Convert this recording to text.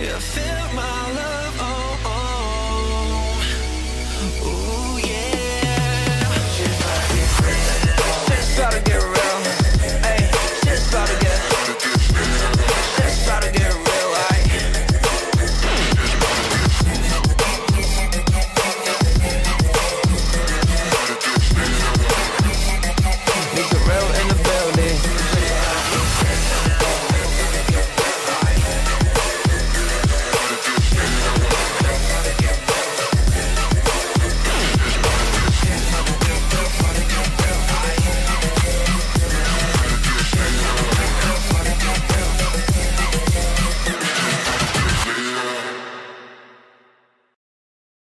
You fill my love.